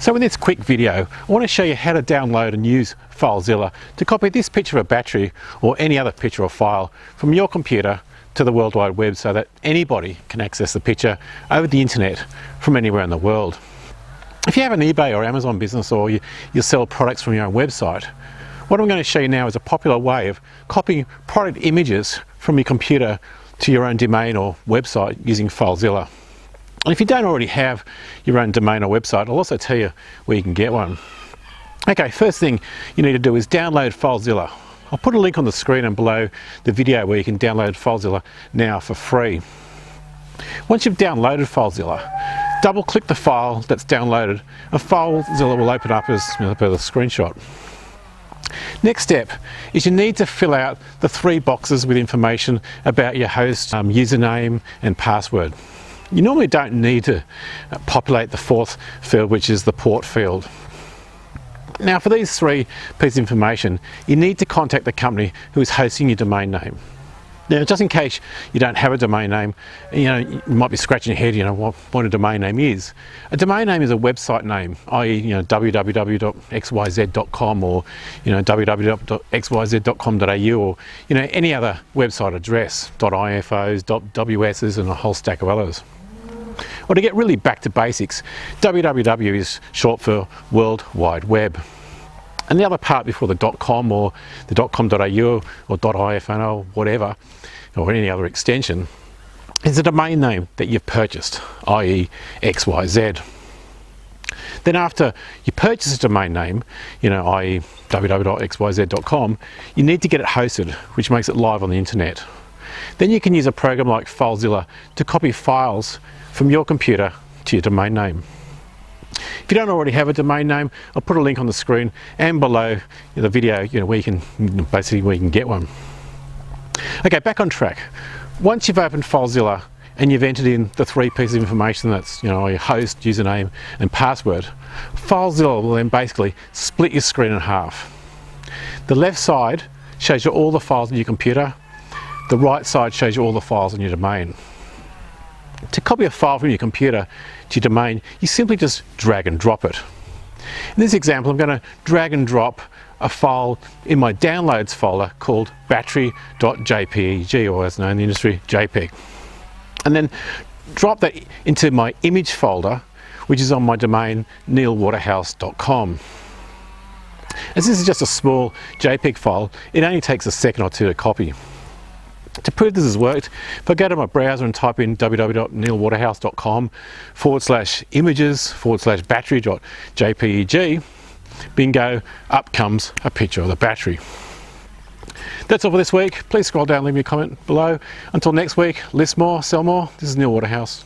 So in this quick video, I want to show you how to download and use FileZilla to copy this picture of a battery or any other picture or file from your computer to the World Wide Web so that anybody can access the picture over the internet from anywhere in the world. If you have an eBay or Amazon business or you, you sell products from your own website, what I'm going to show you now is a popular way of copying product images from your computer to your own domain or website using FileZilla. And if you don't already have your own domain or website, I'll also tell you where you can get one. Okay, first thing you need to do is download FileZilla. I'll put a link on the screen and below the video where you can download FileZilla now for free. Once you've downloaded FileZilla, double click the file that's downloaded and FileZilla will open up as you know, the screenshot. Next step is you need to fill out the three boxes with information about your host um, username and password. You normally don't need to uh, populate the fourth field, which is the port field. Now for these three pieces of information, you need to contact the company who is hosting your domain name. Now, just in case you don't have a domain name, you know, you might be scratching your head, you know, what, what a domain name is. A domain name is a website name, i.e., you know, www.xyz.com or, you know, www.xyz.com.au or, you know, any other website address, .ifos, .ws's and a whole stack of others. Well, to get really back to basics, www is short for World Wide Web. And the other part before the .com or the .com.au or .info, or whatever, or any other extension, is a domain name that you've purchased, i.e. XYZ. Then after you purchase a domain name, you know, i.e. www.xyz.com, you need to get it hosted, which makes it live on the internet. Then you can use a program like FileZilla to copy files from your computer to your domain name. If you don't already have a domain name, I'll put a link on the screen and below the video you know, where you can basically where you can get one. Okay, back on track. Once you've opened FileZilla and you've entered in the three pieces of information that's you know your host, username and password, FileZilla will then basically split your screen in half. The left side shows you all the files on your computer, the right side shows you all the files on your domain. To copy a file from your computer to your domain, you simply just drag and drop it. In this example, I'm going to drag and drop a file in my downloads folder called battery.jpeg, or as known in the industry, JPEG. And then drop that into my image folder, which is on my domain neilwaterhouse.com. As this is just a small JPEG file, it only takes a second or two to copy. To prove this has worked, if I go to my browser and type in www.neilwaterhouse.com forward slash images forward slash battery.jpeg, bingo, up comes a picture of the battery. That's all for this week. Please scroll down, leave me a comment below. Until next week, list more, sell more. This is Neil Waterhouse.